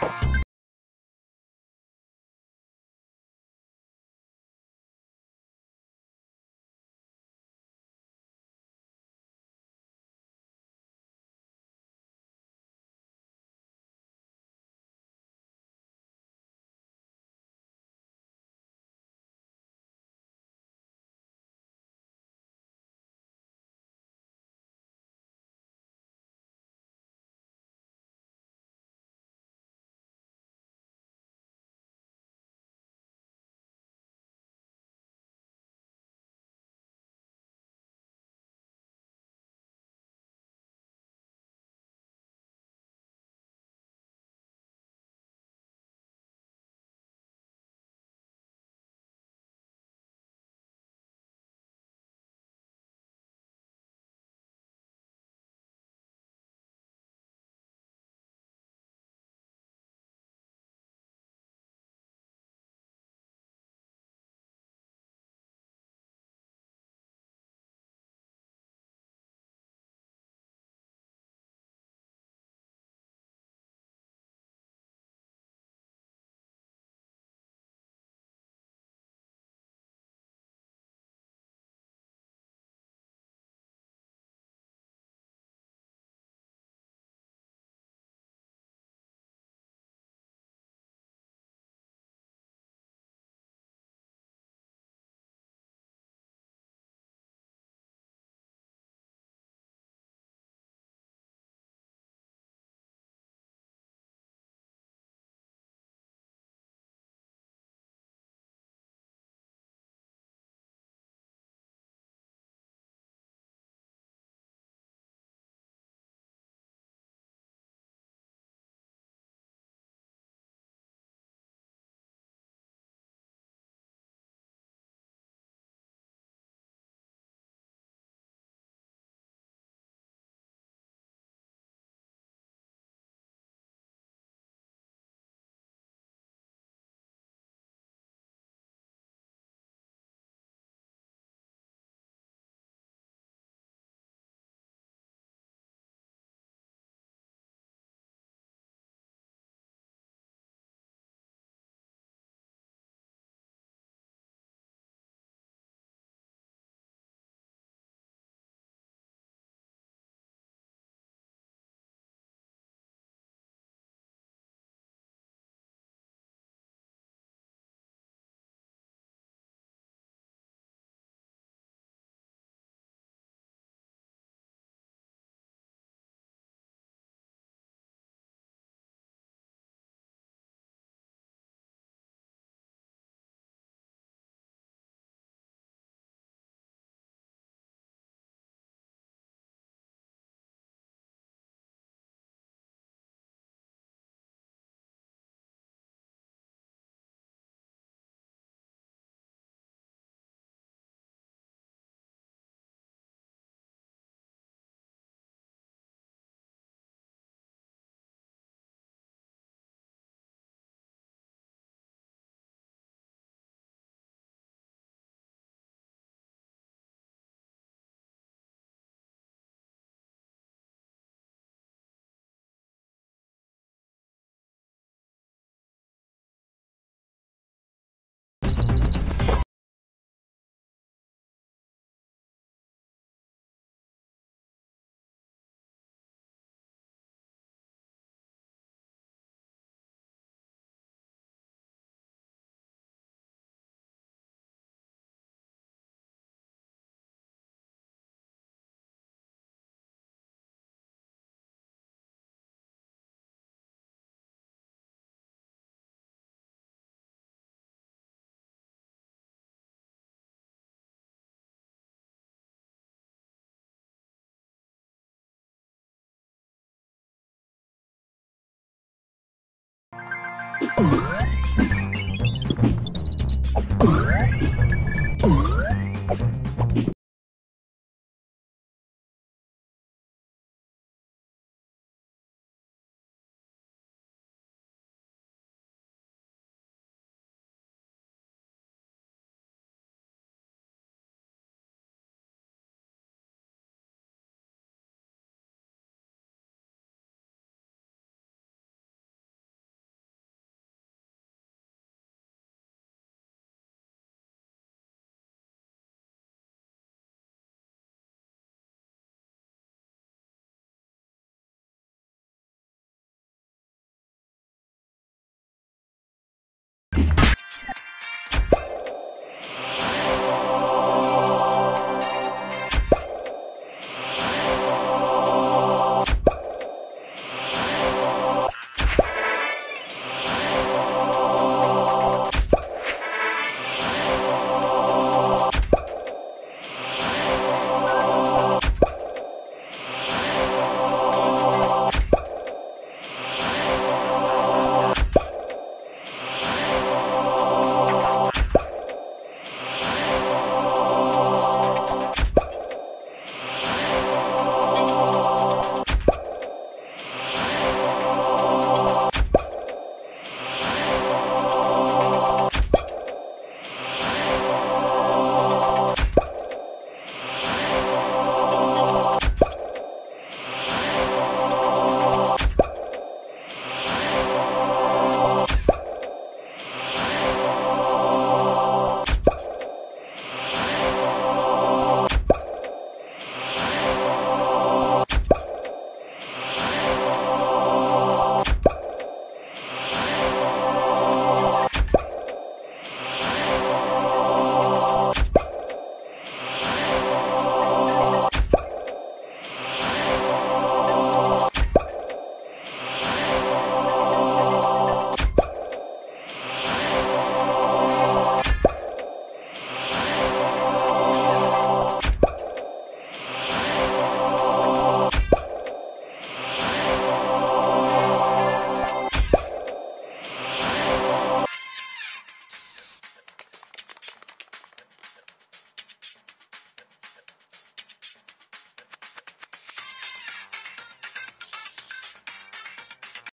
Thank you. Ooh.